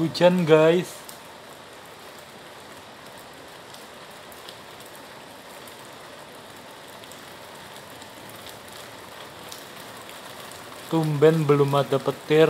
Hujan guys. Tumben belum ada petir.